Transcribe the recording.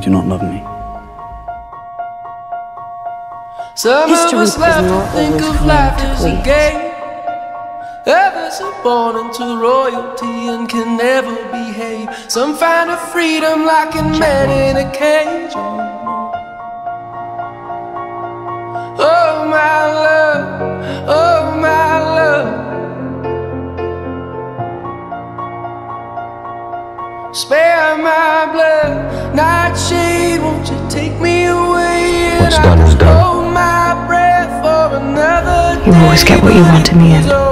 You do not love me. Some History of us is left not to think always of going life to as a please. game. Others are born into royalty and can never behave. Some find a freedom like a man in a cage. Oh. Oh, my love, oh my love. Spare my blood, What's done is done. hold my breath for another You always get what you want in the end.